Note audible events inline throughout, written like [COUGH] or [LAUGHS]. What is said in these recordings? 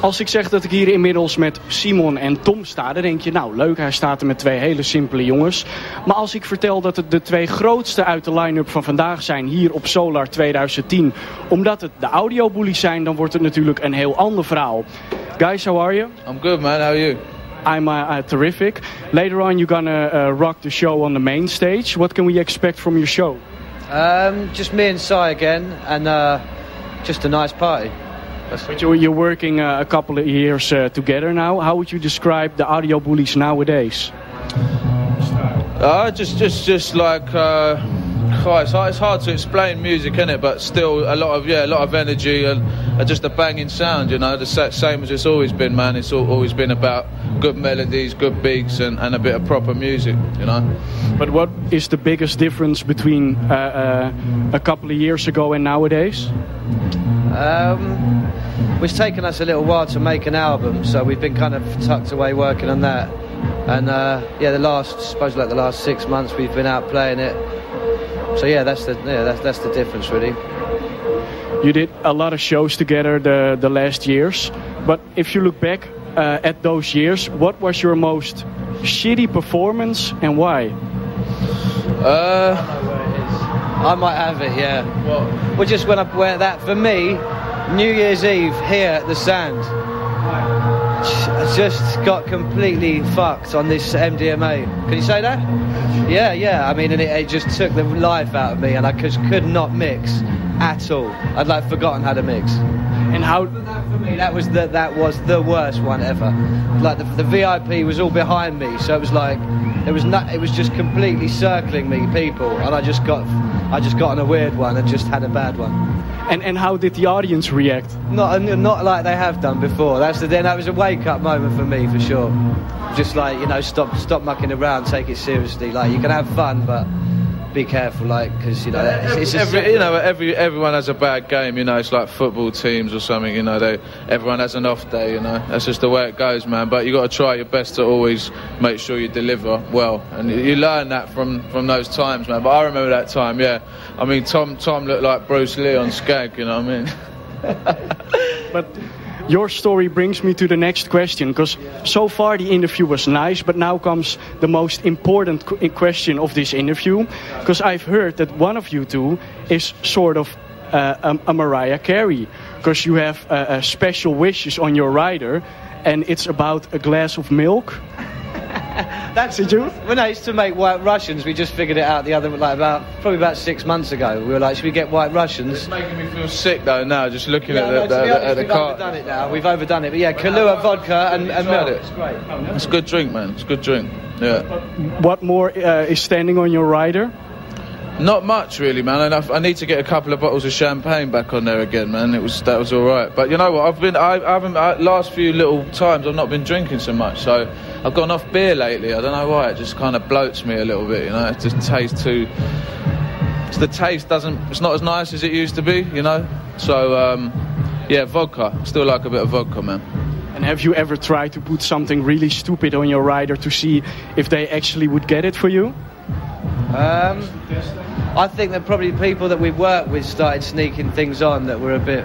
Als ik zeg dat ik hier inmiddels met Simon en Tom sta, dan denk je, nou leuk, hij staat er met twee hele simpele jongens. Maar als ik vertel dat het de twee grootste uit de line-up van vandaag zijn hier op Solar 2010, omdat het de audiobullies zijn, dan wordt het natuurlijk een heel ander verhaal. Guys, how are you? I'm good, man. How are you? I'm uh, uh, terrific. Later on, you're gonna uh, rock the show on the main stage. What can we expect from your show? Um, just me and Cy again, and uh, just a nice party. But you're, you're working uh, a couple of years uh, together now. How would you describe the Audio Bullys nowadays? Uh, just, just, just like. Uh, oh, it's, hard, it's hard to explain music, isn't it? But still, a lot of yeah, a lot of energy and uh, just a banging sound. You know, the same as it's always been, man. It's al- always been about good melodies, good beats, and, and a bit of proper music. You know. But what is the biggest difference between uh, uh, a couple of years ago and nowadays? Um, it's taken us a little while to make an album, so we've been kind of tucked away working on that. And uh, yeah, the last, I suppose, like the last six months, we've been out playing it. So yeah, that's the yeah, that's, that's the difference, really. You did a lot of shows together the, the last years, but if you look back uh, at those years, what was your most shitty performance and why? Uh, I might have it, yeah. Well, we just when I went that for me, New Year's Eve here at the Sand, I just got completely fucked on this MDMA. Can you say that? Yeah, yeah. I mean, and it, it just took the life out of me, and I just could not mix at all. I'd like forgotten how to mix. And how That for me, that was the that was the worst one ever. Like the, the VIP was all behind me, so it was like it was not. It was just completely circling me, people, and I just got I just got on a weird one and just had a bad one. and, and how did the audience react? Not not like they have done before. That's the then that was a wake up moment for me for sure. Just like you know, stop stop mucking around, take it seriously. Like you can have fun, but be careful, like because you know it's, it's every, you know, every everyone has a bad game. You know, it's like football teams or something. You know, they everyone has an off day. You know, that's just the way it goes, man. But you got to try your best to always make sure you deliver well, and you, you learn that from from those times, man. But I remember that time. Yeah, I mean, Tom Tom looked like Bruce Lee on Skag. You know what I mean? [LAUGHS] But your story brings me to the next question because so far the interview was nice, but now comes the most important qu- question of this interview because I've heard that one of you two is sort of uh, a, a Mariah Carey because you have uh, uh, special wishes on your rider and it's about a glass of milk. That's Did you? When I used to make White Russians, we just figured it out the other like about probably about six months ago. We were like, should we get White Russians? It's making me feel sick though now, just looking Yeah, at to the, be the, honest, at the we've car. overdone it now. We've overdone it, but yeah, Kahlua vodka and, and milk. it? It's great. It's a good drink, man. It's a good drink. Yeah. What more uh, is standing on your rider? Not much really, man. I, I need to get a couple of bottles of champagne back on there again, man. It was that was all right. But you know what? I've been I, I haven't I, last few little times I've not been drinking so much, so I've gone off beer lately. I don't know why. It just kind of bloats me a little bit. You know, it just tastes too. The taste doesn't. It's not as nice as it used to be. You know. So um, yeah, vodka. Still like a bit of vodka, man. And have you ever tried to put something really stupid on your rider to see if they actually would get it for you? Um, I think that probably people that we've worked with started sneaking things on that were a bit.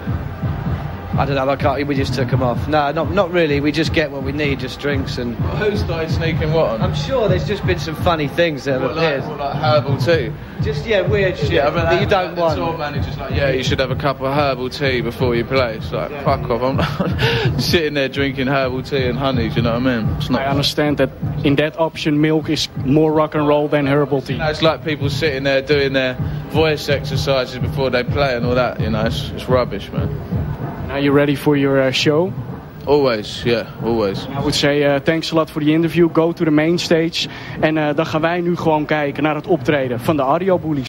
I don't know. I can't. We just took them off. No, not not really. We just get what we need, just drinks and. Who started sneaking what on? I'm sure there's just been some funny things that have What, like, appeared. what, like herbal tea. Just yeah, weird shit Yeah, I mean, that you don't the want. tour manager's like, yeah, you should have a cup of herbal tea before you play. It's like, fuck off. I'm not [LAUGHS] sitting there drinking herbal tea and honey. Do you know what I mean? It's not. I understand that in that option, milk is more rock and roll than herbal tea. You know, it's like people sitting there doing their voice exercises before they play and all that. You know, it's, it's rubbish, man. Now you ready for your uh, show? Always, yeah, always. I would say uh, thanks a lot for the interview. Go to the main stage. En uh, dan gaan wij nu gewoon kijken naar het optreden van de Audio Bullys.